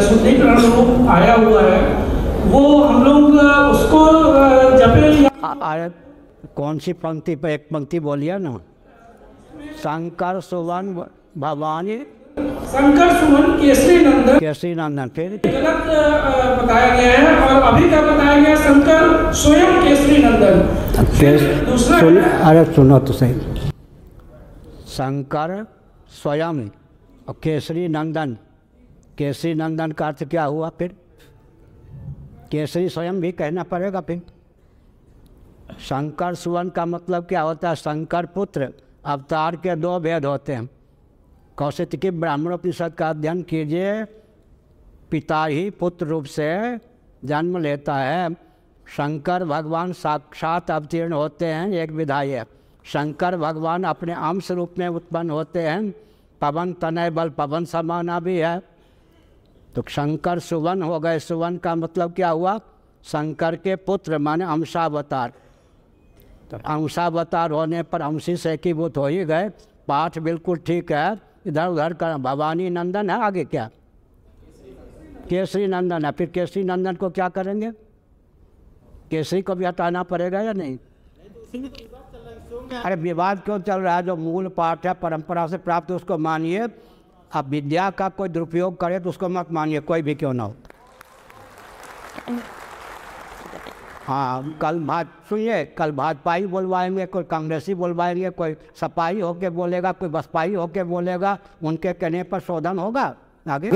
समीकरण रूप आया हुआ है वो हम लोग उसको जपे आ- कौन सी पंक्ति पे एक पंक्ति बोलिए ना? शंकर सुवन भवानी। शंकर सुमन केसरी नंदन। केसरी नंदन फिर? गलत बताया गया है और अभी का बताया गया शंकर स्वयं केसरी नंदन। फिर दूसरा अरे सुनो तो सही। शंकर स्वयं और केसरी नंदन। केसरी नंदन का अर्थ क्या हुआ फिर? केसरी स्वयं भी कहना पड़ेगा फिर। शंकर, सुवन का मतलब क्या होता है? शंकर पुत्र, अवतार के दो भेद होते हैं। कौशिक की ब्राह्मणोपनिषद का अध्ययन कीजिए। पिता ही पुत्र रूप से जन्म लेता है। शंकर, भगवान साक्षात अवतीर्ण होते हैं, एक विधायक शंकर, भगवान अपने अंश रूप में उत्पन्न होते हैं। पवन तनय बल पवन समाना भी है। तो शंकर सुवन हो गए। सुवन का मतलब क्या हुआ? शंकर के पुत्र माने अंशावतार। तो अंशावतार होने पर अंशी से एकीभूत हो ही गए। पाठ बिल्कुल ठीक है। इधर उधर का भवानी नंदन है। आगे क्या? केसरी नंदन है। फिर केसरी नंदन को क्या करेंगे? केसरी को भी हटाना पड़ेगा या नहीं? अरे विवाद क्यों चल रहा है? जो मूल पाठ है, परंपरा से प्राप्त, उसको मानिए। अब विद्या का कोई दुरुपयोग करे तो उसको मत मानिए, कोई भी क्यों ना हो। हाँ कल भाज सुनिए, कल भाजपाई बोलवाएँगे, कोई कांग्रेसी बोलवाएँगे, कोई सपाई होके बोलेगा, कोई बसपाई होके बोलेगा, उनके कहने पर शोधन होगा? आगे।